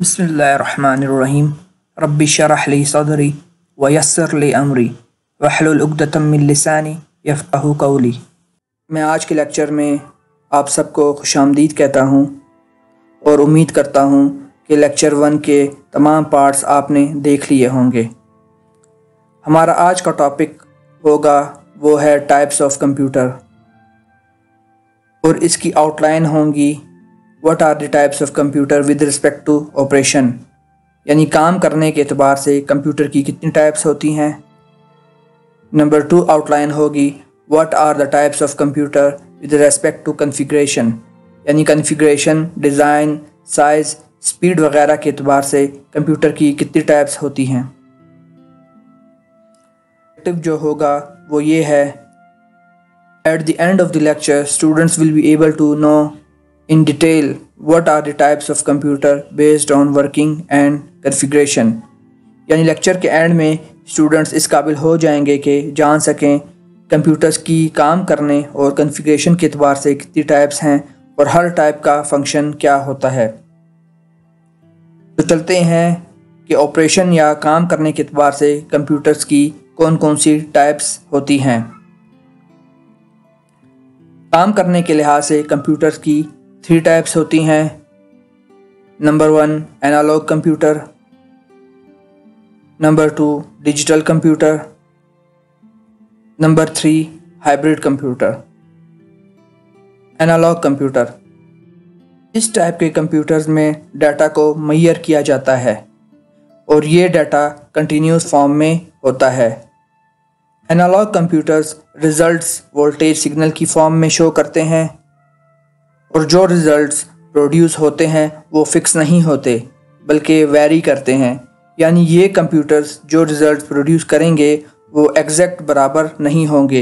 बसमीम रब्बी शरह ली सदरी वयसर ली अमरी वहलुलगदतमिलसानी यफ़ाहू कौली मैं आज के लेक्चर में आप सबको खुश आमदीद कहता हूँ और उम्मीद करता हूँ कि लेक्चर वन के तमाम पार्ट्स आपने देख लिए होंगे। हमारा आज का टॉपिक होगा, वो है टाइप्स ऑफ़ कंप्यूटर और इसकी आउटलाइन होंगी what are the types of computer with respect to operation यानी काम करने के अतबार से कंप्यूटर की कितनी टाइप्स होती हैं? नंबर टू आउटलाइन होगी। What are the types of computer with respect to configuration यानी कन्फिग्रेशन डिज़ाइन साइज़ स्पीड वगैरह के अतबार से कंप्यूटर की कितनी टाइप्स होती हैं? जो होगा वो ये है। At the end of the lecture students will be able to know in detail what are the types of computer based on working and configuration. यानी लेक्चर के एंड में स्टूडेंट्स इस काबिल हो जाएँगे कि जान सकें कंप्यूटर्स की काम करने और कन्फिग्रेशन के अतबार से कितनी टाइप्स हैं और हर टाइप का फ़ंक्शन क्या होता है। तो चलते हैं कि ऑपरेशन या काम करने के अतबार से कंप्यूटर्स की कौन कौन सी टाइप्स होती हैं। काम करने के लिहाज से कंप्यूटर्स की थ्री टाइप्स होती हैं. Number one analogue computer number two digital computer number three hybrid computer analogue computer इस टाइप के कंप्यूटर्स में डाटा को मैयर किया जाता है और ये डाटा कंटिन्यूस फॉर्म में होता है. Analogue computers results voltage signal की फॉर्म में शो करते हैं. और जो रिज़ल्ट्स प्रोड्यूस होते हैं, वो फिक्स नहीं होते, बल्कि वेरी करते हैं। यानी ये कंप्यूटर्स जो रिज़ल्ट प्रोड्यूस करेंगे, वो एग्जैक्ट बराबर नहीं होंगे।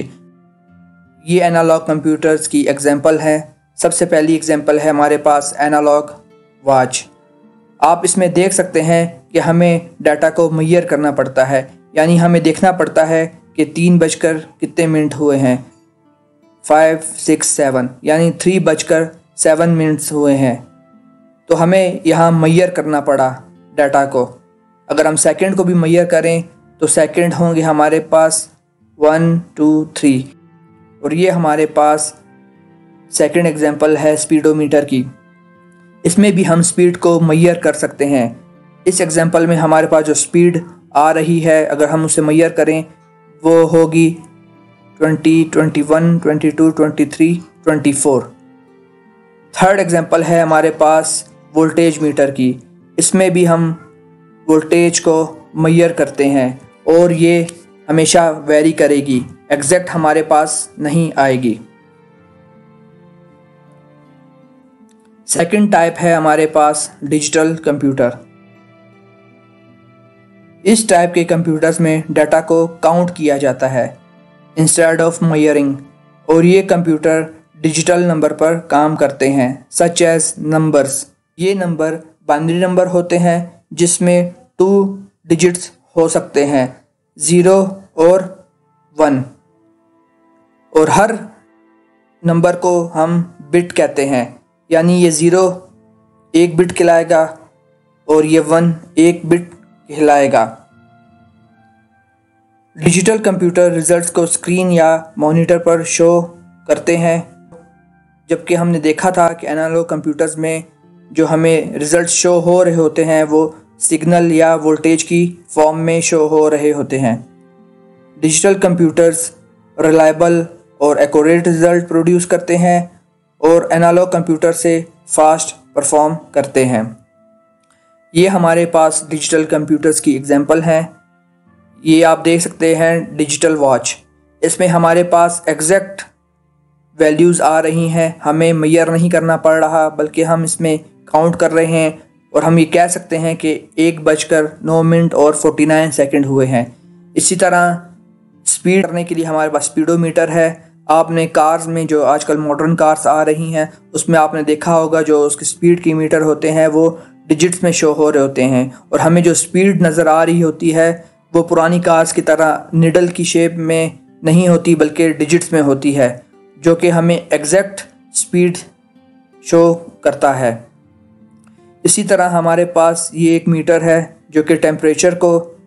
ये एनालॉग कंप्यूटर्स की एग्जांपल है। सबसे पहली एग्जांपल है हमारे पास एनालॉग वाच आप इसमें देख सकते हैं कि हमें डाटा को मैयर करना पड़ता है। यानी हमें देखना पड़ता है कि तीन बजकर कितने मिनट हुए हैं। फाइव सिक्स सेवन यानी थ्री बजकर सेवन मिनट्स हुए हैं। तो हमें यहाँ मैयर करना पड़ा डाटा को। अगर हम सेकंड को भी मैयर करें तो सेकंड होंगे हमारे पास वन, टू, थ्री। और ये हमारे पास सेकंड एग्जांपल है स्पीडोमीटर की। इसमें भी हम स्पीड को मैयर कर सकते हैं। इस एग्जांपल में हमारे पास जो स्पीड आ रही है, अगर हम उसे मैयर करें, वो होगी twenty twenty one, twenty two, twenty three, twenty four. Third example है हमारे पास वोल्टेज मीटर की। इसमें भी हम वोल्टेज को मैयर करते हैं और ये हमेशा वेरी करेगी। एग्जैक्ट हमारे पास नहीं आएगी। सेकंड टाइप है हमारे पास डिजिटल कंप्यूटर इस टाइप के कंप्यूटर्स में डाटा को काउंट किया जाता है इंस्टेड ऑफ़ मयरिंग और ये कंप्यूटर डिजिटल नंबर पर काम करते हैं सच एज नंबर्स ये नंबर बाइनरी नंबर होते हैं, जिसमें टू डिजिट्स हो सकते हैं ज़ीरो और वन और हर नंबर को हम बिट कहते हैं, यानी ये ज़ीरो एक बिट कहलाएगा और ये वन एक बिट कहलाएगा। डिजिटल कंप्यूटर रिजल्ट्स को स्क्रीन या मॉनिटर पर शो करते हैं। जबकि हमने देखा था कि एनालॉग कंप्यूटर्स में जो हमें रिज़ल्ट शो हो रहे होते हैं, वो सिग्नल या वोल्टेज की फॉर्म में शो हो रहे होते हैं। डिजिटल कंप्यूटर्स रिलायबल और एकोरेट रिज़ल्ट प्रोड्यूस करते हैं और एनालॉग कंप्यूटर से फास्ट परफॉर्म करते हैं। ये हमारे पास डिजिटल कंप्यूटर्स की एग्जांपल हैं। ये आप देख सकते हैं डिजिटल वॉच इसमें हमारे पास एग्जैक्ट वैल्यूज़ आ रही हैं। हमें मैयर नहीं करना पड़ रहा, बल्कि हम इसमें काउंट कर रहे हैं और हम ये कह सकते हैं कि एक बजकर नौ मिनट और फोर्टी नाइन सेकेंड हुए हैं। इसी तरह स्पीड करने के लिए हमारे पास स्पीडोमीटर है। आपने कार्स में जो आजकल मॉडर्न कार्स आ रही हैं, उसमें आपने देखा होगा जो उसके स्पीड की मीटर होते हैं, वो डिजिट्स में शो हो रहे होते हैं। और हमें जो स्पीड नज़र आ रही होती है, वो पुरानी कार्स की तरह निडल की शेप में नहीं होती, बल्कि डिजिट्स में होती है। जो कि हमें एग्जैक्ट स्पीड शो करता है। इसी तरह हमारे पास ये एक मीटर है जो कि टेम्परेचर को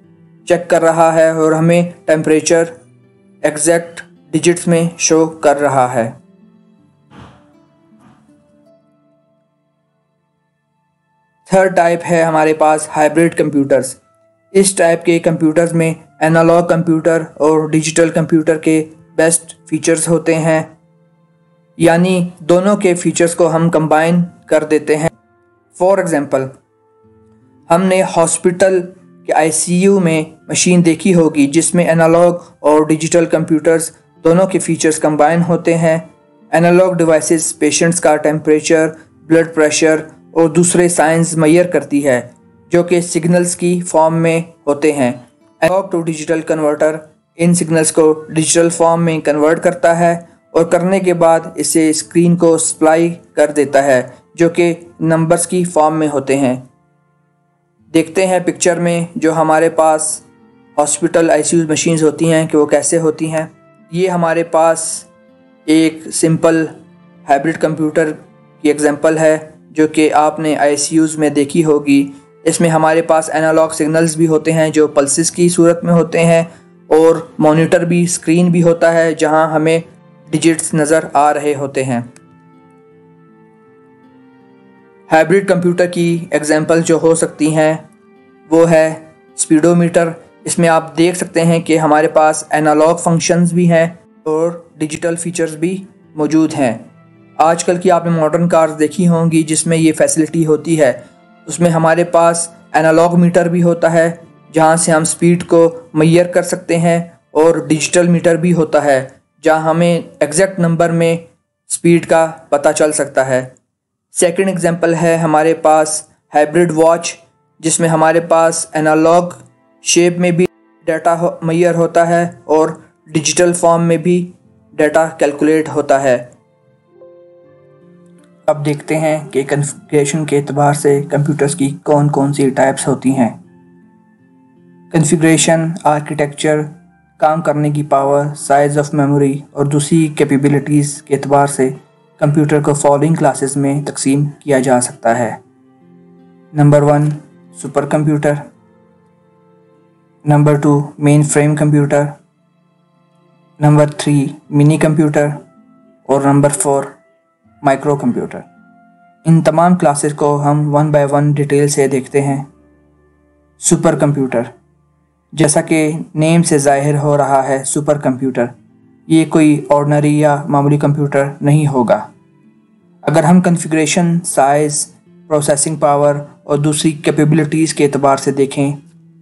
चेक कर रहा है और हमें टेम्परेचर एग्जैक्ट डिजिट्स में शो कर रहा है। थर्ड टाइप है हमारे पास हाइब्रिड कंप्यूटर्स इस टाइप के कंप्यूटर्स में एनालॉग कंप्यूटर और डिजिटल कंप्यूटर के बेस्ट फीचर्स होते हैं। यानी दोनों के फीचर्स को हम कंबाइन कर देते हैं। फॉर एग्ज़ाम्पल हमने हॉस्पिटल के आईसीयू में मशीन देखी होगी, जिसमें एनालॉग और डिजिटल कंप्यूटर्स दोनों के फीचर्स कंबाइन होते हैं। एनालॉग डिवाइसेस पेशेंट्स का टेम्परेचर ब्लड प्रेशर और दूसरे साइंस मैयर करती है, जो कि सिग्नल्स की फॉर्म में होते हैं। एनालॉग टू डिजिटल कन्वर्टर इन सिग्नल्स को डिजिटल फॉर्म में कन्वर्ट करता है और करने के बाद इसे स्क्रीन को सप्लाई कर देता है, जो कि नंबर्स की फॉर्म में होते हैं। देखते हैं पिक्चर में जो हमारे पास हॉस्पिटल आईसीयू मशीन्स होती हैं, कि वो कैसे होती हैं। ये हमारे पास एक सिंपल हाइब्रिड कंप्यूटर की एग्जांपल है, जो कि आपने आईसीयूज़ में देखी होगी। इसमें हमारे पास एनालॉग सिग्नल्स भी होते हैं, जो पल्सिस की सूरत में होते हैं, और मॉनिटर भी स्क्रीन भी होता है, जहाँ हमें डिजिट्स नज़र आ रहे होते हैं। हाइब्रिड कंप्यूटर की एग्जांपल जो हो सकती हैं, वो है स्पीडोमीटर इसमें आप देख सकते हैं कि हमारे पास एनालॉग फ़ंक्शंस भी हैं और डिजिटल फीचर्स भी मौजूद हैं। आजकल की आपने मॉडर्न कार्स देखी होंगी, जिसमें ये फैसिलिटी होती है। उसमें हमारे पास एनालॉग मीटर भी होता है, जहाँ से हम स्पीड को मैयर कर सकते हैं और डिजिटल मीटर भी होता है। जहाँ हमें एग्जैक्ट नंबर में स्पीड का पता चल सकता है। सेकंड एग्जांपल है हमारे पास हाइब्रिड वॉच जिसमें हमारे पास एनालॉग शेप में भी डाटा हो, मैयर होता है और डिजिटल फॉर्म में भी डाटा कैलकुलेट होता है। अब देखते हैं कि कन्फिग्रेशन के अतबार से कंप्यूटर्स की कौन कौन सी टाइप्स होती हैं। कन्फिग्रेशन आर्किटेक्चर काम करने की पावर साइज़ ऑफ़ मेमोरी और दूसरी कैपेबिलिटीज़ के अतबार से कंप्यूटर को फॉलोइंग क्लासेस में तकसीम किया जा सकता है। Number one supercomputer number two mainframe computer number three minicomputer और नंबर फोर माइक्रो कंप्यूटर इन तमाम क्लासेस को हम वन बाय वन डिटेल से देखते हैं। सुपर कंप्यूटर जैसा कि नेम से ज़ाहिर हो रहा है सुपर कंप्यूटर ये कोई ऑर्डनरी या मामूली कंप्यूटर नहीं होगा। अगर हम कन्फिग्रेशन साइज़ प्रोसेसिंग पावर और दूसरी कैपेबिलिटीज़ के अतबार से देखें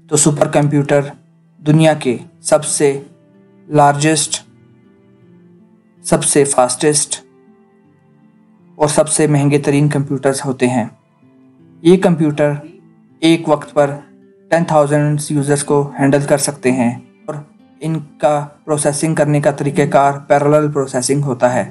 तो सुपर कंप्यूटर दुनिया के सबसे लार्जेस्ट सबसे फास्टेस्ट और सबसे महँगे तरीन कंप्यूटर्स होते हैं। ये कंप्यूटर एक वक्त पर टेन थाउज़ेंड यूज़र्स को हैंडल कर सकते हैं और इनका प्रोसेसिंग करने का तरीक़ेकार पैरेलल प्रोसेसिंग होता है।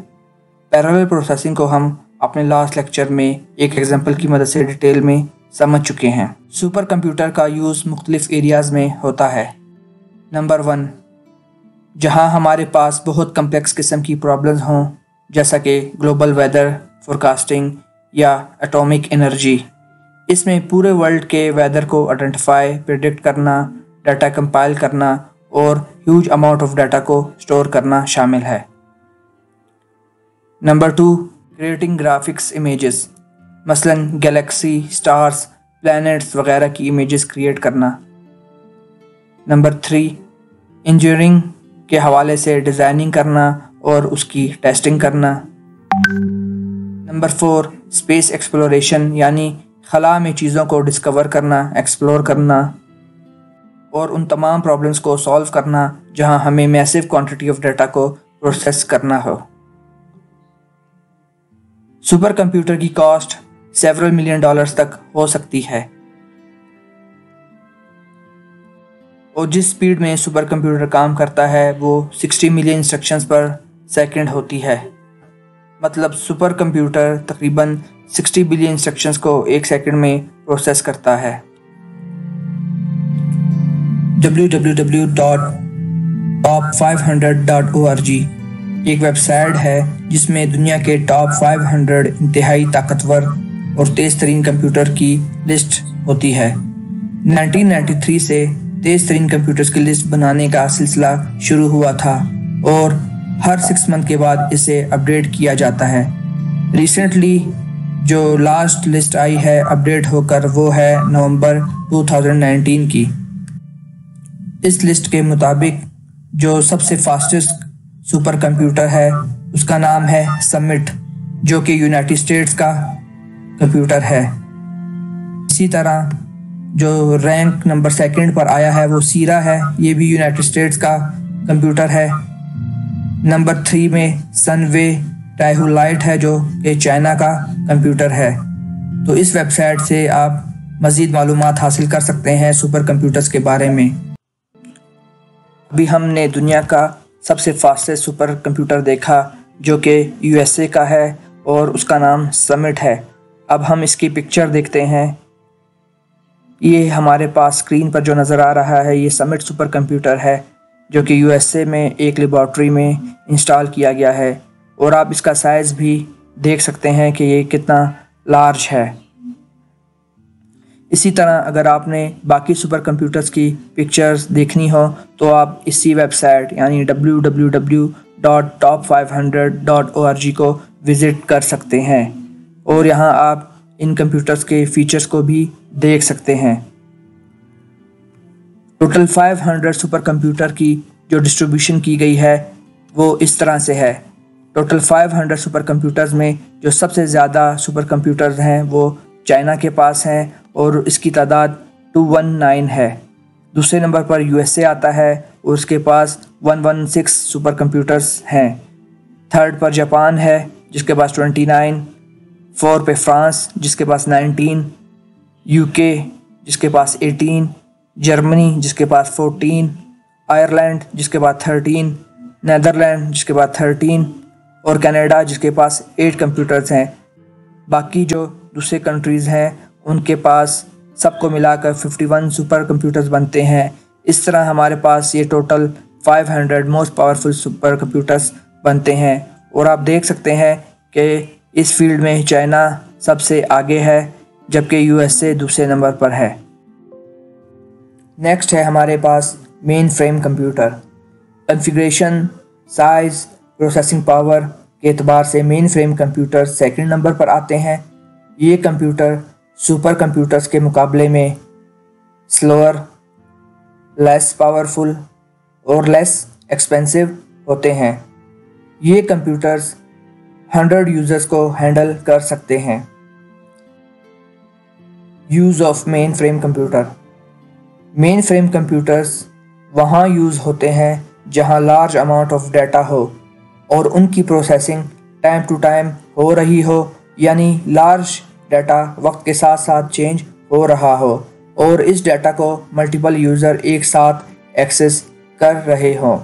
पैरेलल प्रोसेसिंग को हम अपने लास्ट लेक्चर में एक एग्जांपल की मदद से डिटेल में समझ चुके हैं। सुपर कंप्यूटर का यूज़ मुख्तलिफ़ एरियाज़ में होता है। नंबर वन जहाँ हमारे पास बहुत कम्प्लेक्स किस्म की प्रॉब्लम्स हों, जैसा कि ग्लोबल वेदर फोरकास्टिंग या एटॉमिक एनर्जी इसमें पूरे वर्ल्ड के वेदर को आइडेंटिफाई प्रिडिक्ट करना डाटा कंपाइल करना और ह्यूज अमाउंट ऑफ़ डाटा को स्टोर करना शामिल है। Number two creating graphics images मसलन गैलेक्सी स्टार्स प्लैनेट्स वगैरह की इमेजेस क्रिएट करना। नंबर थ्री इंजीनियरिंग के हवाले से डिज़ाइनिंग करना और उसकी टेस्टिंग करना। नंबर फोर स्पेस एक्सप्लोरेशन यानी खला में चीज़ों को डिस्कवर करना एक्सप्लोर करना और उन तमाम प्रॉब्लम्स को सॉल्व करना, जहाँ हमें मैसिव क्वांटिटी ऑफ़ डाटा को प्रोसेस करना हो। सुपर कंप्यूटर की कॉस्ट सेवरल मिलियन डॉलर्स तक हो सकती है। और जिस स्पीड में सुपर कंप्यूटर काम करता है, वो 60 मिलियन इंस्ट्रक्शंस पर सेकंड होती है। मतलब सुपर कंप्यूटर तकरीबन 60 बिलियन इंस्ट्रक्शंस को एक सेकंड में प्रोसेस करता है। www.top500.org एक वेबसाइट है जिसमें दुनिया के टॉप 500 इंतहाई ताकतवर और तेज़ तरीन कंप्यूटर की लिस्ट होती है। 1993 से तेज़ तरीन कंप्यूटर्स की लिस्ट बनाने का सिलसिला शुरू हुआ था और हर सिक्स मंथ के बाद इसे अपडेट किया जाता है। रिसेंटली जो लास्ट लिस्ट आई है अपडेट होकर, वो है नवंबर 2019 की। इस लिस्ट के मुताबिक जो सबसे फास्टेस्ट सुपर कंप्यूटर है, उसका नाम है समिट जो कि यूनाइटेड स्टेट्स का कंप्यूटर है। इसी तरह जो रैंक नंबर सेकंड पर आया है, वो सीरा है, ये भी यूनाइटेड स्टेट्स का कंप्यूटर है। नंबर थ्री में सनवे टाइहुलाइट है जो कि चाइना का कंप्यूटर है। तो इस वेबसाइट से आप मज़ीद मालूम हासिल कर सकते हैं सुपर कंप्यूटर्स के बारे में। अभी हमने दुनिया का सबसे फास्टेस्ट सुपर कंप्यूटर देखा जो कि यूएसए का है और उसका नाम समिट है। अब हम इसकी पिक्चर देखते हैं। ये हमारे पास स्क्रीन पर जो नज़र आ रहा है, ये समिट सुपर कंप्यूटर है, जो कि यूएसए में एक लेबॉर्ट्री में इंस्टॉल किया गया है। और आप इसका साइज़ भी देख सकते हैं कि ये कितना लार्ज है। इसी तरह अगर आपने बाकी सुपर कंप्यूटर्स की पिक्चर्स देखनी हो तो आप इसी वेबसाइट यानी www.top500.org को विज़िट कर सकते हैं। और यहाँ आप इन कंप्यूटर्स के फीचर्स को भी देख सकते हैं। टोटल 500 सुपर कंप्यूटर की जो डिस्ट्रीब्यूशन की गई है, वो इस तरह से है। टोटल 500 सुपर कंप्यूटर्स में जो सबसे ज़्यादा सुपर कंप्यूटर्स हैं, वो चाइना के पास हैं और इसकी तादाद 219 है। दूसरे नंबर पर यूएसए आता है और उसके पास 116 सुपर कंप्यूटर्स हैं। थर्ड पर जापान है, जिसके पास 29 फोर पे फ्रांस, जिसके पास 19 यूके, जिसके पास 18 जर्मनी, जिसके पास 14 आयरलैंड, जिसके पास 13 नैदरलैंड, जिसके पास 13 और कनाडा, जिसके पास एट कंप्यूटर्स हैं, बाकी जो दूसरे कंट्रीज़ हैं, उनके पास सबको मिलाकर 51 सुपर कंप्यूटर्स बनते हैं। इस तरह हमारे पास ये total 500 most powerful super computers बनते हैं। और आप देख सकते हैं कि इस फ़ील्ड में चाइना सबसे आगे है, जबकि यूएसए दूसरे नंबर पर है। नेक्स्ट है हमारे पास mainframe computer configuration size processing power के अतबार से mainframe computer second number पर आते हैं। ये कंप्यूटर सुपर कंप्यूटर्स के मुकाबले में स्लोअर लेस पावरफुल और लेस एक्सपेंसिव होते हैं। ये कंप्यूटर्स 100 यूज़र्स को हैंडल कर सकते हैं। Use of mainframe computer mainframe computers वहाँ यूज़ होते हैं जहाँ लार्ज अमाउंट ऑफ़ डाटा हो। और उनकी प्रोसेसिंग टाइम टू टाइम हो रही हो, यानी लार्ज डाटा वक्त के साथ साथ चेंज हो रहा हो। और इस डाटा को मल्टीपल यूज़र एक साथ एक्सेस कर रहे हों।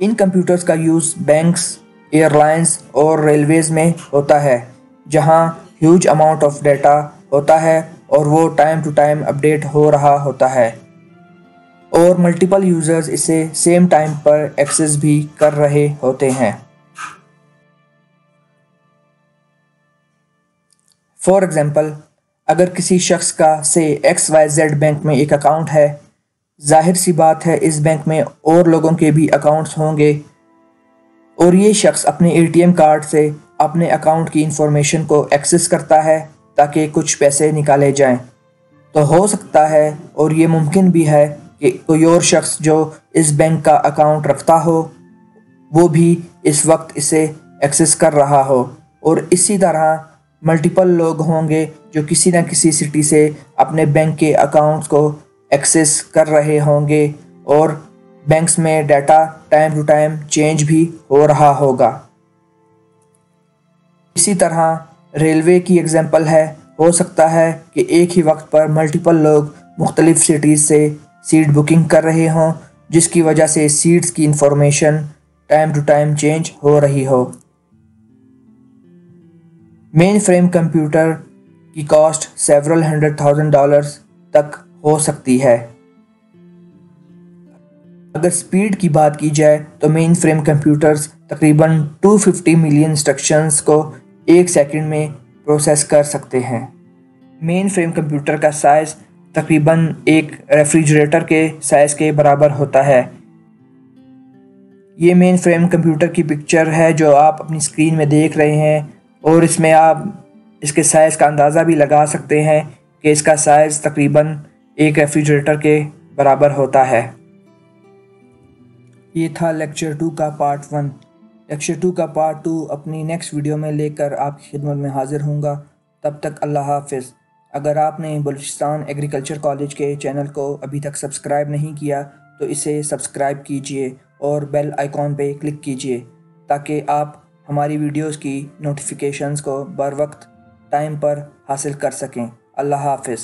इन कंप्यूटर्स का यूज़ बैंक्स एयरलाइंस और रेलवेज़ में होता है, जहाँ ह्यूज अमाउंट ऑफ़ डाटा होता है और वो टाइम टू टाइम अपडेट हो रहा होता है। और मल्टीपल यूज़र्स इसे सेम टाइम पर एक्सेस भी कर रहे होते हैं। फॉर एग्ज़ाम्पल अगर किसी शख्स का से एक्स वाई जेड बैंक में एक अकाउंट है, ज़ाहिर सी बात है इस बैंक में और लोगों के भी अकाउंट्स होंगे। और ये शख्स अपने एटीएम कार्ड से अपने अकाउंट की इंफॉर्मेशन को एक्सेस करता है ताकि कुछ पैसे निकाले जाएँ। तो हो सकता है, और ये मुमकिन भी है कि कोई और शख्स जो इस बैंक का अकाउंट रखता हो, वो भी इस वक्त इसे एक्सेस कर रहा हो। और इसी तरह मल्टीपल लोग होंगे जो किसी न किसी सिटी से अपने बैंक के अकाउंट्स को एक्सेस कर रहे होंगे और बैंक्स में data time to time change भी हो रहा होगा। इसी तरह रेलवे की एग्जांपल है, हो सकता है कि एक ही वक्त पर मल्टीपल लोग मुख्तलिफ़ सिटीज़ से सीट बुकिंग कर रहे हों, जिसकी वजह से सीट्स की information time to time change हो रही हो। मेन फ्रेम कंप्यूटर की cost several hundred thousand dollars तक हो सकती है। अगर स्पीड की बात की जाए तो मेन फ्रेम कंप्यूटर्स तकरीबन 250 मिलियन इंस्ट्रक्शंस को एक सेकंड में प्रोसेस कर सकते हैं। मेन फ्रेम कंप्यूटर का साइज़ तकरीबन एक रेफ्रिजरेटर के साइज़ के बराबर होता है। ये मेन फ्रेम कंप्यूटर की पिक्चर है जो आप अपनी स्क्रीन में देख रहे हैं और इसमें आप इसके साइज़ का अंदाज़ा भी लगा सकते हैं कि इसका साइज़ तकरीबन एक रेफ्रिजरेटर के बराबर होता है। ये था लेक्चर टू का पार्ट वन लेक्चर टू का पार्ट टू अपनी नेक्स्ट वीडियो में लेकर आपकी खिदमत में हाज़िर हूँगा तब तक अल्लाह हाफिज़। अगर आपने बलूचिस्तान एग्रीकल्चर कॉलेज के चैनल को अभी तक सब्सक्राइब नहीं किया तो इसे सब्सक्राइब कीजिए और बेल आइकॉन पर क्लिक कीजिए, ताकि आप हमारी वीडियोस की नोटिफिकेशंस को बर वक्त टाइम पर हासिल कर सकें। अल्लाह हाफिज़।